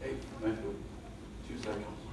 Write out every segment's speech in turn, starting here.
Hey, Matthew, two seconds.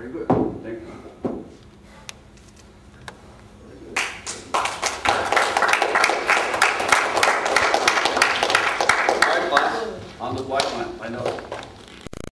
Very good. Thank you. On the white one, I know.